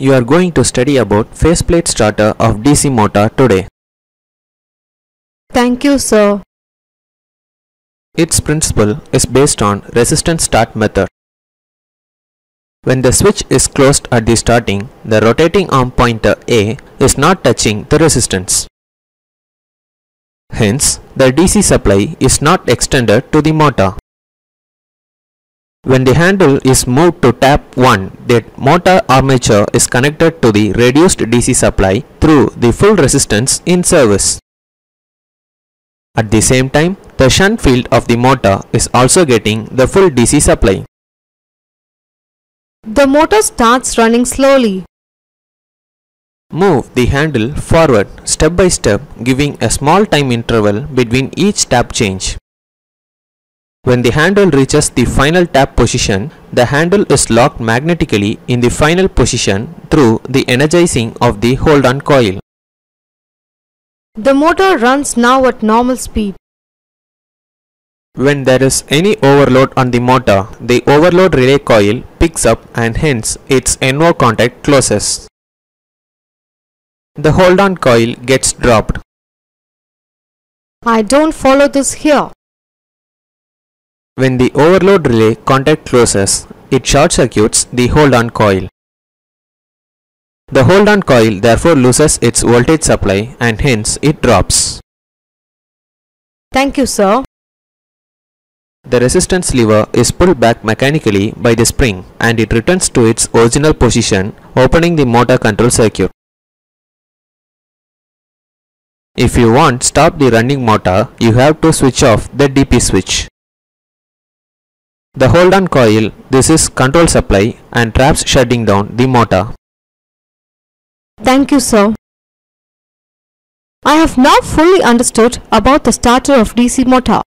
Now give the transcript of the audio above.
You are going to study about faceplate starter of DC motor today. Thank you, sir. Its principle is based on resistance start method. When the switch is closed at the starting, the rotating arm pointer A is not touching the resistance. Hence, the DC supply is not extended to the motor. When the handle is moved to tap 1, the motor armature is connected to the reduced DC supply through the full resistance in service. At the same time, the shunt field of the motor is also getting the full DC supply. The motor starts running slowly. Move the handle forward step by step giving a small time interval between each tap change. When the handle reaches the final tap position, the handle is locked magnetically in the final position through the energizing of the hold-on coil. The motor runs now at normal speed. When there is any overload on the motor, the overload relay coil picks up and hence its NO contact closes. The hold-on coil gets dropped. I don't follow this here. When the overload relay contact closes, it short circuits the hold-on coil. The hold-on coil therefore loses its voltage supply and hence it drops. Thank you, sir. The resistance lever is pulled back mechanically by the spring and it returns to its original position opening the motor control circuit. If you want stop the running motor, you have to switch off the DP switch. The hold on coil, this is control supply and traps shutting down the motor. Thank you, sir. I have now fully understood about the starter of DC motor.